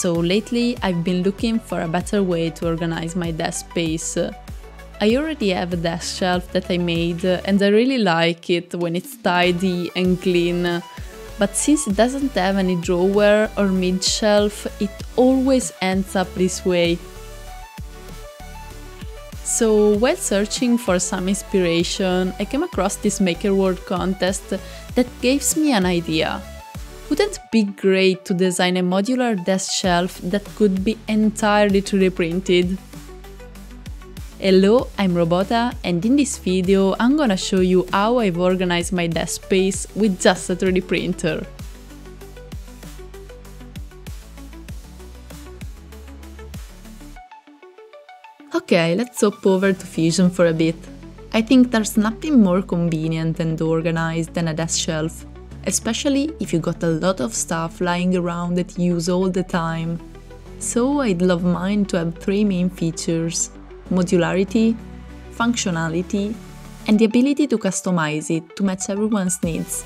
so lately I've been looking for a better way to organize my desk space. I already have a desk shelf that I made and I really like it when it's tidy and clean. But since it doesn't have any drawer or mid shelf, it always ends up this way. So, while searching for some inspiration, I came across this Maker World contest that gives me an idea. Wouldn't it be great to design a modular desk shelf that could be entirely 3D printed? Hello, I'm Robota and in this video I'm gonna show you how I've organized my desk space with just a 3D printer. Okay, let's hop over to Fusion for a bit. I think there's nothing more convenient and organized than a desk shelf especially if you got a lot of stuff lying around that you use all the time. So I'd love mine to have three main features modularity, functionality, and the ability to customize it to match everyone's needs.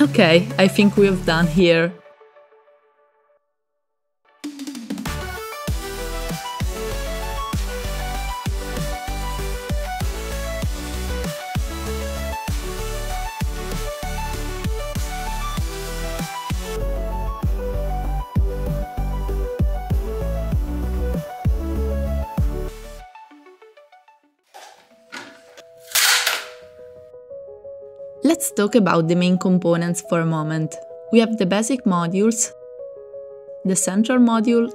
Okay, I think we've done here. Let's talk about the main components for a moment. We have the basic modules, the central module,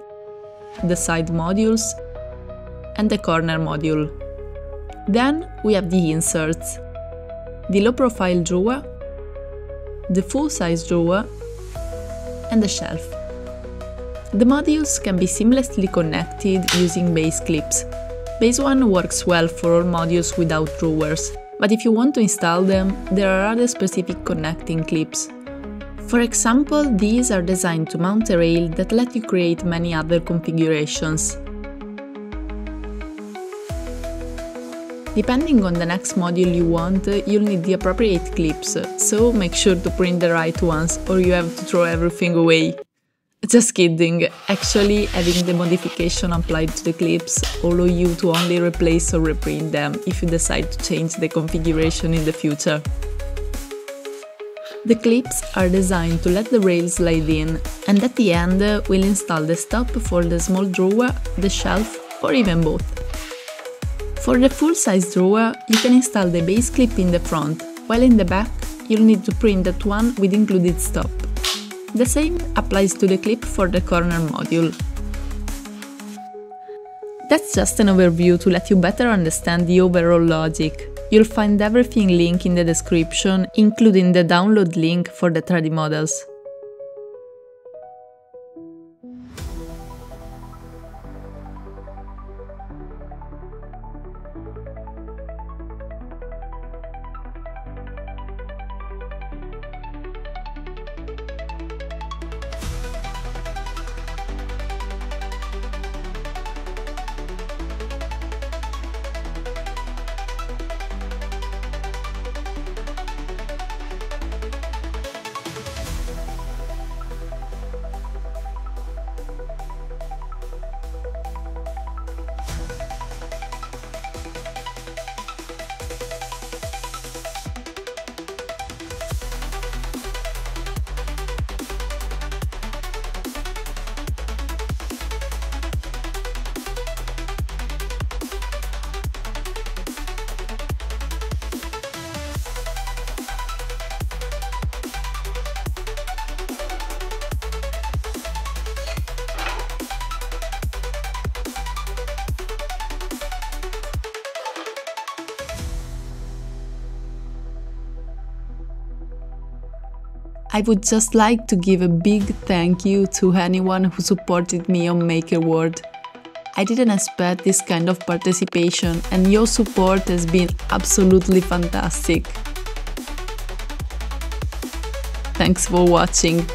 the side modules, and the corner module. Then we have the inserts, the low profile drawer, the full size drawer, and the shelf. The modules can be seamlessly connected using base clips. Base one works well for all modules without drawers, but if you want to install them, there are other specific connecting clips. For example, these are designed to mount a rail that let you create many other configurations. Depending on the next module you want, you'll need the appropriate clips, so make sure to print the right ones or you have to throw everything away. Just kidding, actually having the modification applied to the clips allow you to only replace or reprint them if you decide to change the configuration in the future. The clips are designed to let the rails slide in, and at the end we'll install the stop for the small drawer, the shelf, or even both. For the full-size drawer, you can install the base clip in the front, while in the back you'll need to print that one with included stop. The same applies to the clip for the corner module. That's just an overview to let you better understand the overall logic. You'll find everything linked in the description, including the download link for the 3D models. I would just like to give a big thank you to anyone who supported me on Maker World. I didn't expect this kind of participation and your support has been absolutely fantastic. Thanks for watching.